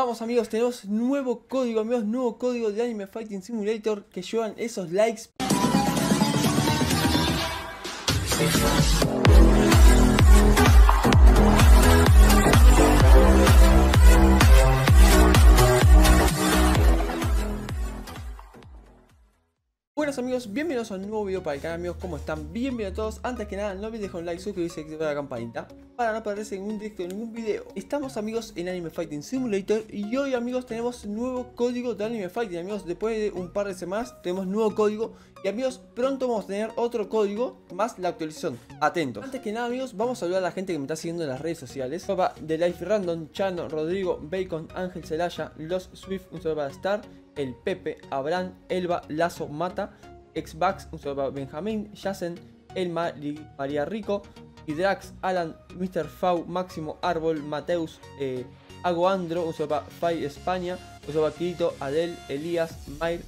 Vamos amigos, tenemos nuevo código, amigos, nuevo código de Anime Fighting Simulator que llevan esos likes. Buenos amigos, bienvenidos a un nuevo video para el canal amigos, ¿cómo están? Bienvenidos a todos, antes que nada no olviden dejar un like, suscribirse y activar la campanita Para no perderse ningún directo, ningún video. Estamos amigos en Anime Fighting Simulator Y hoy amigos tenemos nuevo código de Anime Fighting Amigos, después de un par de semanas tenemos nuevo código Y amigos, pronto vamos a tener otro código más la actualización. Atentos. Antes que nada amigos, vamos a saludar a la gente que me está siguiendo en las redes sociales. Papá de Life Random, Chano, Rodrigo, Bacon, Ángel Celaya, Los Swift, un saludo para Star el Pepe, Abraham, Elba, Lazo, Mata, Xbox, un saludo para Benjamín, Jasen, Elma, María Rico, Hidrax, Alan, Mr. Fau, Máximo, Árbol, Mateus, eh, Agoandro, un para Fai España, un saludo para Kirito, Adel, Elías, Mair,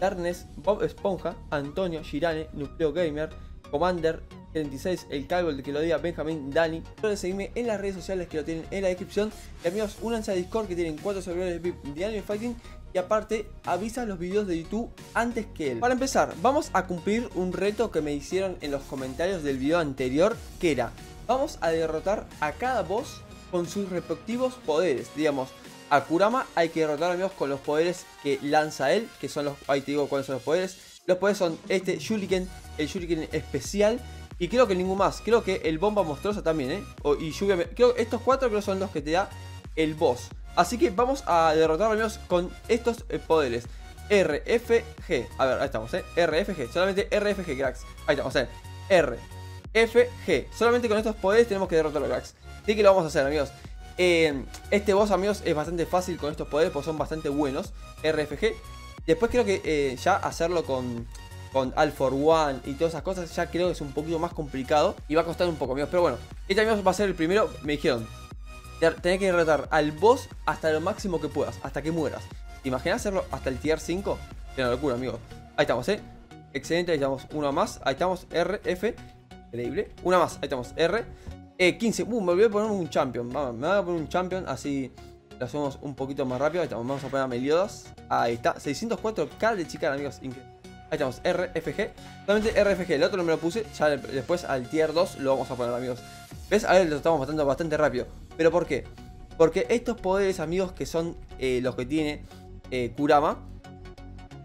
Darnes, Bob Esponja, Antonio, Girane, Nucleo Gamer, Commander, 36, el calvo, el que lo diga, Benjamín, Dani. Pueden seguirme en las redes sociales que lo tienen en la descripción. Y amigos, únanse a Discord que tienen 4 servidores VIP de Anime Fighting y aparte avisa los videos de YouTube antes que él. Para empezar, vamos a cumplir un reto que me hicieron en los comentarios del video anterior, que era, vamos a derrotar a cada boss con sus respectivos poderes, digamos, a Kurama hay que derrotar amigos con los poderes que lanza él, que son los, ahí te digo cuáles son los poderes, los poderes son este Shuriken, el Shuriken especial y creo que ningún más, creo que el bomba monstruosa también, eh, y lluvia, creo que estos cuatro creo son los que te da el boss. Así que vamos a derrotar amigos con estos eh, poderes. RFG. A ver, ahí estamos, ¿eh? RFG. Solamente RFG, cracks. Ahí estamos, ¿eh? RFG. Solamente con estos poderes tenemos que derrotar a cracks. Así que lo vamos a hacer, amigos. Eh, este boss, amigos, es bastante fácil con estos poderes, porque son bastante buenos. RFG. Después creo que eh, ya hacerlo con, con All for One y todas esas cosas, ya creo que es un poquito más complicado. Y va a costar un poco, amigos. Pero bueno, este, amigos, va a ser el primero. Me dijeron, Tenés que derrotar al boss hasta lo máximo que puedas, hasta que mueras. ¿Te imaginas hacerlo hasta el tier 5? Es una locura, amigo. Ahí estamos, ¿eh? Excelente, ahí estamos. Una más. Ahí estamos, R, F. Increíble. Una más, ahí estamos, R. Eh, 15. Uh, me olvidé de poner un champion. Vamos, me voy a poner un champion, así lo hacemos un poquito más rápido. Ahí estamos, vamos a poner a Meliodas. Ahí está, 604k de chica, amigos. Ahí estamos, RFG. Solamente RFG. El otro no me lo puse. Ya después al tier 2 lo vamos a poner, amigos. ¿Ves? A ver, lo estamos matando bastante rápido. ¿Pero por qué? Porque estos poderes, amigos, que son eh, los que tiene eh, Kurama,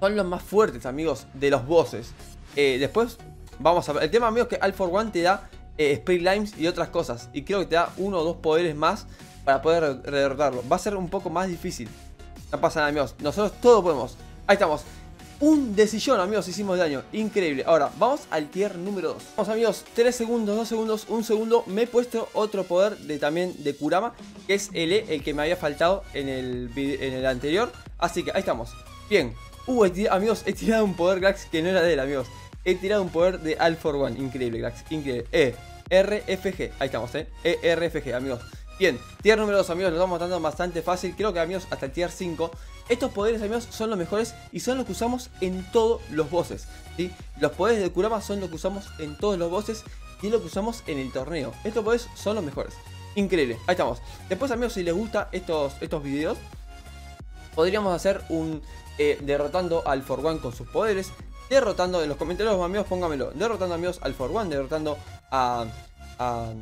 son los más fuertes, amigos, de los bosses. Eh, después, vamos a ver. El tema, amigos, que All One te da Spirit Limes y otras cosas. Y creo que te da uno o dos poderes más para poder derrotarlo. Va a ser un poco más difícil. No pasa nada, amigos. Nosotros todo podemos. Ahí estamos un decisión, amigos, hicimos daño. Increíble. Ahora, vamos al tier número 2. Vamos, amigos, 3 segundos, 2 segundos, 1 segundo. Me he puesto otro poder de también de Kurama, que es el E, el que me había faltado en el, en el anterior. Así que ahí estamos. Bien. Uh, amigos, he tirado un poder, Glax, que no era de él, amigos. He tirado un poder de All for One. Increíble, Glax. Increíble. E, R, F, G. Ahí estamos, eh. E, R, F, G, amigos. Bien, tier número 2 amigos, lo estamos matando bastante fácil Creo que amigos, hasta el tier 5 Estos poderes amigos son los mejores y son los que usamos en todos los bosses ¿sí? Los poderes de Kurama son los que usamos en todos los bosses Y lo que usamos en el torneo. Estos poderes son los mejores. Increíble, ahí estamos. Después amigos, si les gustan estos, estos videos Podríamos hacer un eh, derrotando al For One con sus poderes Derrotando, en los comentarios amigos póngamelo Derrotando amigos al For One, derrotando a, a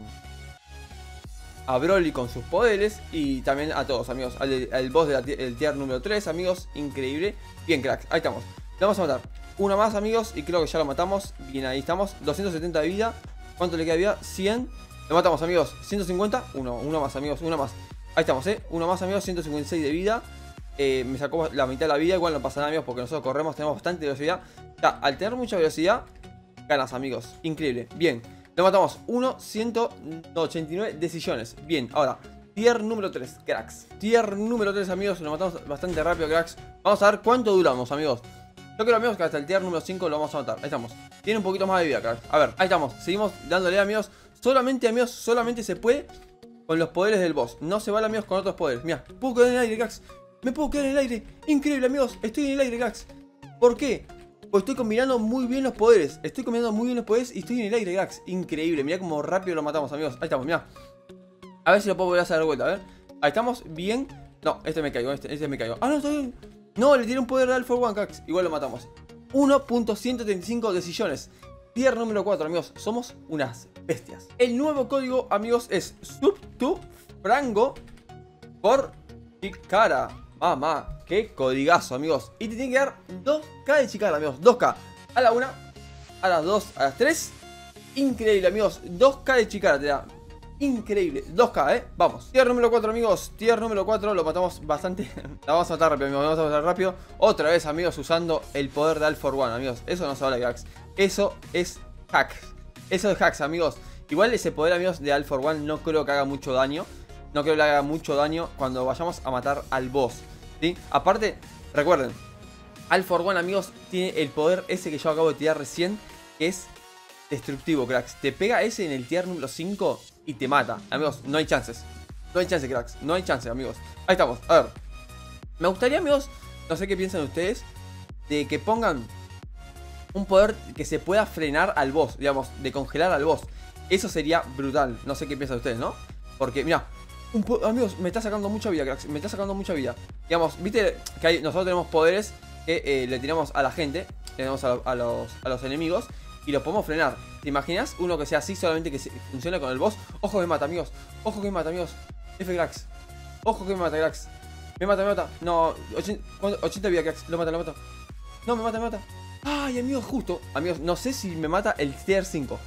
a Broly con sus poderes y también a todos, amigos. Al, boss del tier número 3, amigos. Increíble. Bien, cracks. Ahí estamos. Le vamos a matar. Una más, amigos. Y creo que ya lo matamos. Bien, ahí estamos. 270 de vida. ¿Cuánto le queda de vida? 100. Lo matamos, amigos. 150. Uno, uno más, amigos. Una más. Ahí estamos, ¿eh? Uno más, amigos. 156 de vida. Eh, me sacó la mitad de la vida. Igual no pasa nada, amigos, porque nosotros corremos. Tenemos bastante velocidad. Ya, al tener mucha velocidad, ganas, amigos. Increíble. Bien. Lo matamos. 1, 189 decisiones. Bien, ahora, tier número 3, cracks. Tier número 3, amigos. Lo matamos bastante rápido, cracks. Vamos a ver cuánto duramos, amigos. Yo creo, amigos, que hasta el tier número 5 lo vamos a matar. Ahí estamos. Tiene un poquito más de vida, cracks. A ver, ahí estamos. Seguimos dándole, amigos. Solamente, amigos, solamente se puede con los poderes del boss. No se vale, amigos, con otros poderes. Mira, puedo quedar en el aire, cracks. Me puedo quedar en el aire. Increíble, amigos. Estoy en el aire, cracks. ¿Por qué? Pues estoy combinando muy bien los poderes. Estoy combinando muy bien los poderes y estoy en el aire, Gax. Increíble. Mira cómo rápido lo matamos, amigos. Ahí estamos, mira. A ver si lo puedo volver a hacer vuelta, a ver. Ahí estamos, bien. No, este me caigo, este, este me caigo. Ah, no, está bien. No, le tiré un poder de All for One, cracks. Igual lo matamos. 1.135 de sillones. Tier número 4, amigos. Somos unas bestias. El nuevo código, amigos, es sub to frango por chicara. Mamá, qué codigazo, amigos. Y te tiene que dar 2k de chicara, amigos. 2k. A la 1, a las 2, a las 3. Increíble, amigos. 2k de chicara te da. Increíble. 2k, ¿eh? Vamos. Tier número 4, amigos. Tier número 4. Lo matamos bastante. la vamos a matar rápido, amigos. Vamos a matar rápido. Otra vez, amigos, usando el poder de All for One, amigos. Eso no se habla de hacks. Eso es hacks. Eso es hacks, amigos. Igual ese poder, amigos, de All for One no creo que haga mucho daño. No creo que le haga mucho daño cuando vayamos a matar al boss. Aparte, recuerden. All for One, amigos, tiene el poder ese que yo acabo de tirar recién. Que es destructivo, cracks. Te pega ese en el tier número 5 y te mata. Amigos, no hay chances. No hay chances, cracks. No hay chances, amigos. Ahí estamos. A ver. Me gustaría, amigos, no sé qué piensan ustedes, de que pongan un poder que se pueda frenar al boss, digamos, de congelar al boss. Eso sería brutal. No sé qué piensan ustedes, ¿no? Porque, mira, amigos, me está sacando mucha vida, cracks. Me está sacando mucha vida. Digamos, viste que hay, nosotros tenemos poderes que eh, le tiramos a la gente, tenemos a, los, a los enemigos y lo podemos frenar. ¿Te imaginas? Uno que sea así, solamente que funcione con el boss. Ojo que me mata, amigos. Ojo que me mata, amigos. F cracks. Ojo que me mata, cracks. Me mata, me mata. No, 80, vida, cracks. Lo mata, lo mata. No, me mata, me mata. Ay, amigos, justo. Amigos, no sé si me mata el tier 5.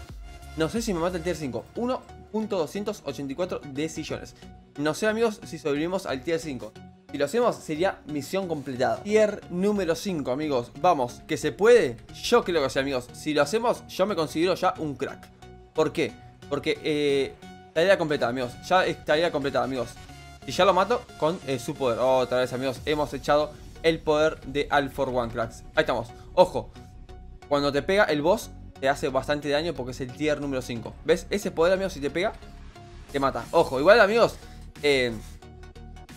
No sé si me mata el tier 5. 1.284 decisiones. No sé, amigos, si sobrevivimos al tier 5. Si lo hacemos sería misión completada. Tier número 5, amigos. Vamos, que se puede. Yo creo que sí, amigos. Si lo hacemos, yo me considero ya un crack. ¿Por qué? Porque eh, tarea completada, amigos. Ya es tarea completada, amigos. Y ya lo mato con eh, su poder. Otra vez, amigos. Hemos echado el poder de All for One, cracks. Ahí estamos. Ojo. Cuando te pega el boss, te hace bastante daño porque es el tier número 5. ¿Ves? Ese poder, amigos, si te pega, te mata. Ojo, igual, amigos. Eh,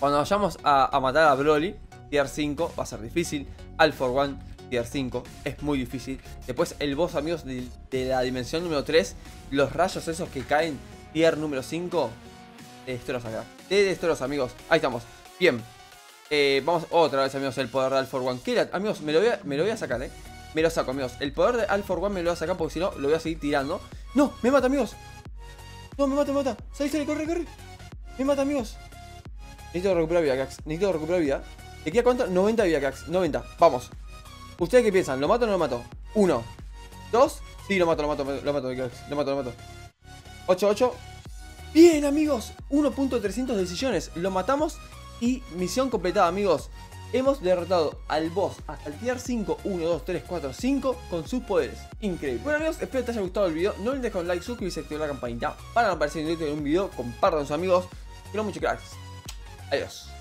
cuando vayamos a, matar a Broly, tier 5, va a ser difícil. All for One, tier 5, es muy difícil. Después el boss, amigos, de, la dimensión número 3, los rayos esos que caen, tier número 5, te destroza acá. Te destroza, amigos. Ahí estamos. Bien. Eh, vamos otra vez, amigos, el poder de All for One. ¿Qué Amigos, me lo voy a sacar, ¿eh? Me lo saco, amigos. El poder de All for One me lo voy a sacar porque si no, lo voy a seguir tirando. ¡No! ¡Me mata, amigos! ¡No, me mata, me mata! ¡Sale, sale, corre, corre! ¡Me mata, amigos! Necesito recuperar vida, cracks. Necesito recuperar vida. ¿De qué a cuánto? 90 vida, cracks. 90. Vamos. ¿Ustedes qué piensan? ¿Lo mato o no lo mato? Uno. Dos. Sí, lo mato, lo mato, lo mato, cracks. Lo mato, lo mato. 8, 8. Bien, amigos. 1.300 decisiones. Lo matamos y misión completada, amigos. Hemos derrotado al boss hasta el tier 5, 1, 2, 3, 4, 5 con sus poderes. Increíble. Bueno amigos, espero que te haya gustado el video. No olvides dejar un like, suscribirse y activar la campanita para no aparecer en un video. Compartan con sus amigos. Quiero mucho cracks. Adiós.